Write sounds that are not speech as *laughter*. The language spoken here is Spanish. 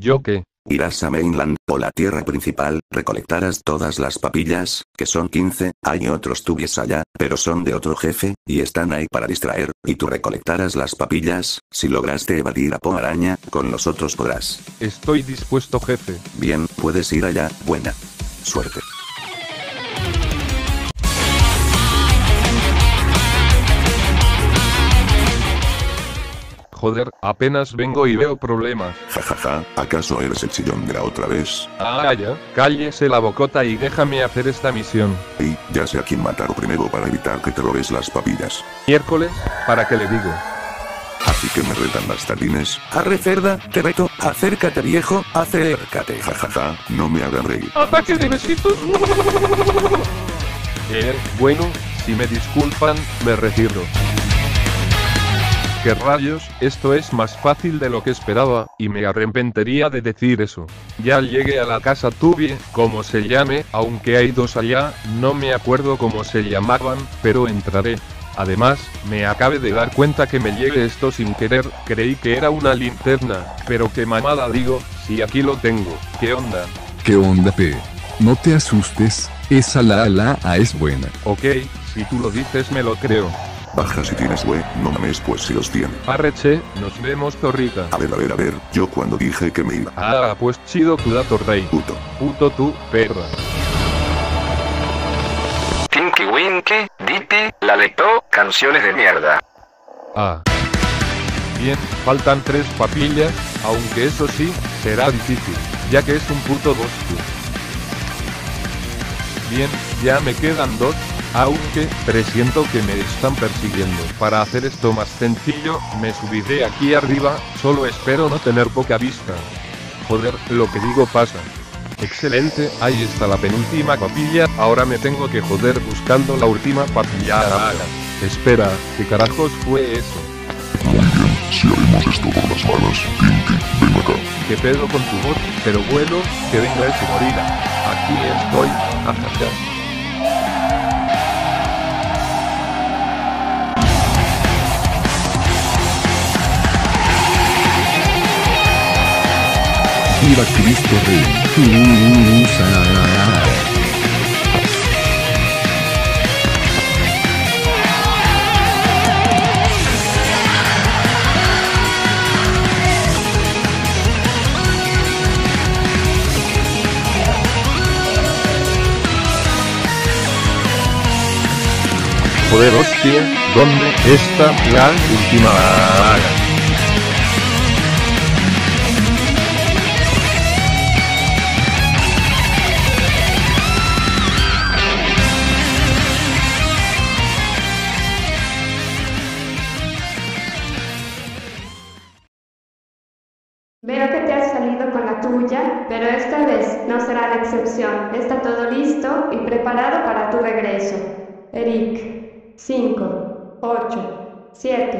¿Yo qué? Irás a Mainland, o la tierra principal, recolectarás todas las papillas, que son 15, hay otros tubies allá, pero son de otro jefe, y están ahí para distraer, y tú recolectarás las papillas, si lograste evadir a Po Araña, con los otros podrás. Estoy dispuesto, jefe. Bien, puedes ir allá, buena. Suerte. Joder, apenas vengo y veo problemas. Jajaja, ¿acaso eres el chillón de la otra vez? Ah, ya. Cállese la bocota y déjame hacer esta misión. Y, ya sé a quién matar primero para evitar que te robes las papillas. Miércoles, ¿para qué le digo? Así que me retan las talines. Arre cerda, te reto, acércate viejo, acércate. Jajaja, no me hagan reír. ¡Ataque de besitos! *laughs* Eh, bueno, si me disculpan, me retiro. ¿Qué rayos? Esto es más fácil de lo que esperaba, y me arrepentiría de decir eso. Ya llegué a la casa Tubie, como se llame, aunque hay dos allá, no me acuerdo cómo se llamaban, pero entraré. Además, me acabé de dar cuenta que me llegué esto sin querer, creí que era una linterna, pero qué mamada digo, si aquí lo tengo, ¿qué onda? ¿Qué onda, P? No te asustes, esa la la a es buena. Ok, si tú lo dices me lo creo. Baja si tienes güey, no mames pues si los tiene. Arreche, nos vemos Torrica. A ver, a ver, a ver, yo cuando dije que me iba. Ah, pues chido tu dato rey. Puto. Puto tú, perra. Tinky Winky, Dipi, la lepó, canciones de mierda. Ah. Bien, faltan tres papillas, aunque eso sí, será difícil, ya que es un puto bosque. Bien, ya me quedan dos, aunque, presiento que me están persiguiendo. Para hacer esto más sencillo, me subiré aquí arriba, solo espero no tener poca vista. Joder, lo que digo pasa. Excelente, ahí está la penúltima papilla, ahora me tengo que joder buscando la última papilla. Espera, ¿qué carajos fue eso? Muy bien, si haremos esto por las malas, Tinky, ven acá. ¿Qué pedo con tu voz? Pero bueno, que venga ese gorila. Aquí estoy, jajaja. Viva Cristo Rey. Joder, hostia, ¿dónde está la última? Que te has salido con la tuya, pero esta vez no será la excepción. Está todo listo y preparado para tu regreso. Eric, 5, 8, 7.